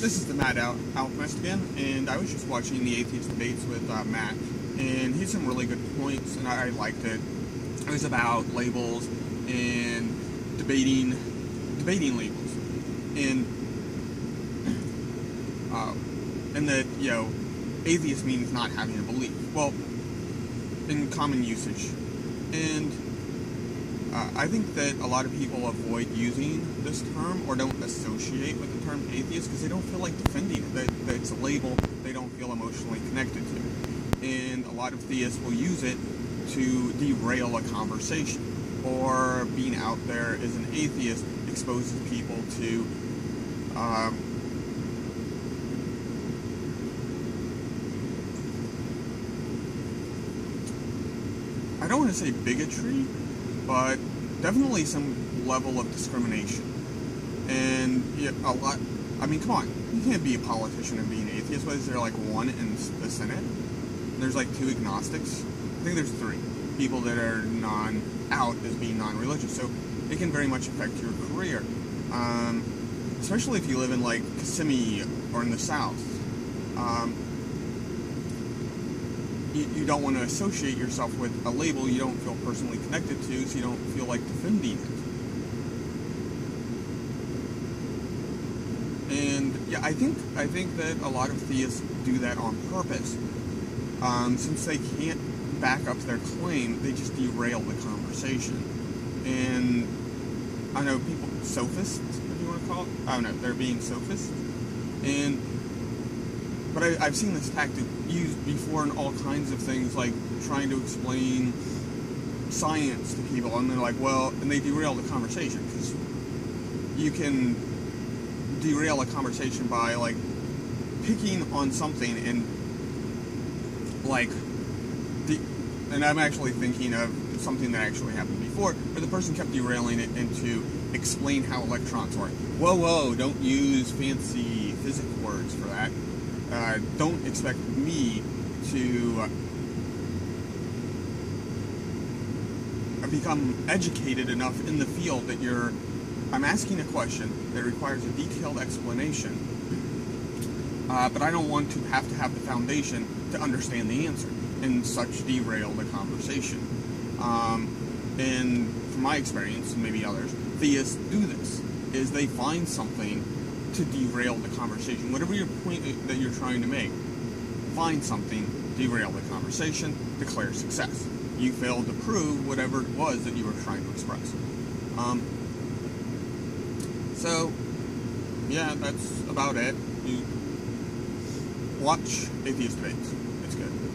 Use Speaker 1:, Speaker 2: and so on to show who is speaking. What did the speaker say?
Speaker 1: this is the Matt Al- Alchemist again, and I was just watching the atheist debates with uh, Matt, and he had some really good points, and I, I liked it. It was about labels and debating debating labels, and uh, and that you know, atheist means not having a belief. Well, in common usage, uh, I think that a lot of people avoid using this term or don't associate with the term atheist because they don't feel like defending it. That, that it's a label they don't feel emotionally connected to. And a lot of theists will use it to derail a conversation. Or being out there as an atheist exposes people to um, I don't want to say bigotry, but definitely some level of discrimination. And a lot. I mean, come on, you can't be a politician and be an atheist. What is there like one in the Senate? There's like two agnostics. I think there's three people that are non out as being non-religious. So it can very much affect your career, um, especially if you live in like Kissimmee or in the South. Um, you, you don't want to associate yourself with a label you don't feel personally connected to, so you don't feel like defending it. And yeah, I think I think that a lot of theists do that on purpose. Um, since they can't back up their claim, they just derail the conversation. And I know people sophists, if you want to call it. I don't know. They're being sophists, and but I, I've seen this tactic used before in all kinds of things, like trying to explain science to people, and they're like, well, and they derail the conversation because you can derail a conversation by like picking on something and like the, and I'm actually thinking of something that actually happened before, where the person kept derailing it into explain how electrons work. Whoa, whoa! Don't use fancy physics words for that uh, don't expect me to uh, become educated enough in the field that you're I'm asking a question that requires a detailed explanation, uh, but I don't want to have to have the foundation to understand the answer, and such derail the conversation. Um, and from my experience, and maybe others, theists do this: is they find something to derail the conversation. Whatever your point that you're trying to make, find something, derail the conversation, declare success. You failed to prove whatever it was that you were trying to express. Um, so, yeah, that's about it. You watch atheist debates. It's good.